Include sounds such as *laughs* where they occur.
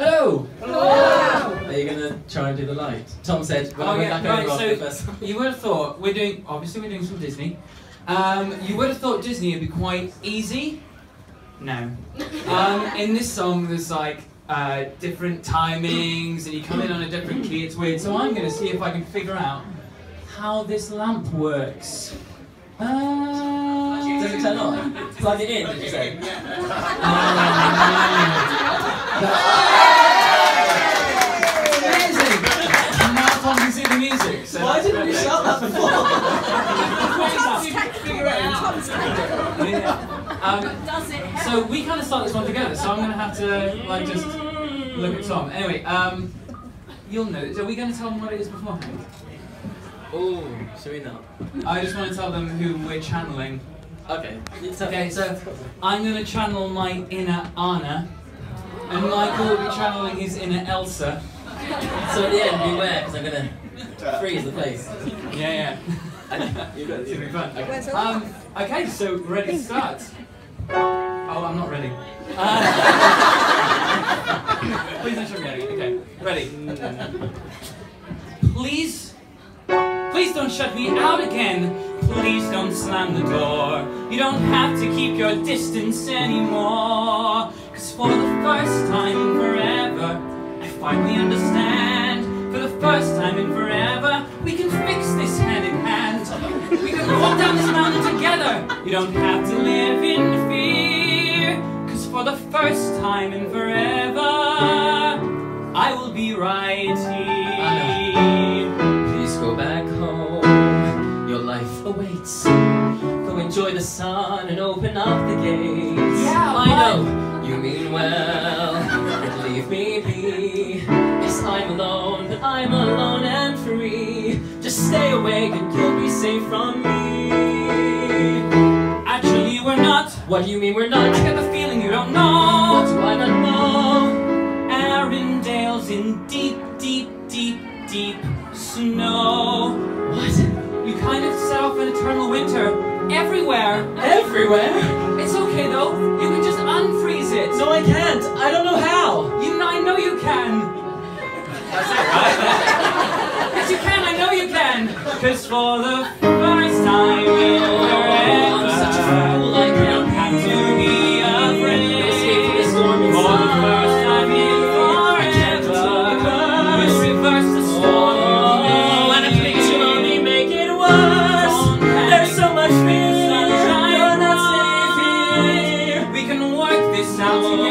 Hello! Hello! Are you gonna try and do the light? Tom said, well, Oh, I'm yeah, back over right, so- first. *laughs* You would have thought we're doing obviously we're doing some Disney. Um, you would have thought Disney would be quite easy. No. *laughs* Um, in this song, there's like uh, different timings, and you come in on a different key. It's weird. So I'm going to see if I can figure out how this lamp works. Uh, Does it turn on? Plug it in, did you say? *laughs* Amazing! Now Tom can see the music. So Why didn't you perfect. shout that before? Figure it out. Yeah. Um, Does it help? So we kind of start this one together, so I'm going to have to like just look at Tom. Anyway, um, you'll know. Are we going to tell them what it is beforehand? Oh, should we not? I just want to tell them who we're channeling. Okay. Okay, so I'm going to channel my inner Anna, and Michael will be channeling his inner Elsa. So at the end, beware, because I'm gonna freeze the place. Yeah, yeah. You got It's gonna be fun. Okay. Um, okay, so ready to start. Oh, I'm not ready. Uh, *laughs* please don't show me ready. Okay, ready. Please, please don't shut me out again. Please don't slam the door. You don't have to keep your distance anymore. Cause for the first time in forever, I finally understand. For the first time in forever, we can fix this hand in hand. We can walk down this mountain together. You don't have to live in fear. Cause for the first time in forever, I will be right here. Please go back home. Your life awaits. Go enjoy the sun and open up the gates. Yeah, I but- know Yes, I'm alone, but I'm alone and free. Just stay awake and you'll be safe from me. Actually, we're not. What do you mean we're not? I got the feeling you don't know. do I not know? Arendelle's in deep, deep, deep, deep snow. What? You kind of set off an eternal winter everywhere. Everywhere? It's okay though. You Cause for the first time in forever, I'm such a fool, I don't have to be afraid. Escape from the storm For the inside. first time in I forever, we'll reverse the storm. Oh, and a picture only make it worse. There's so much fear. You're not safe here. We can work this out together.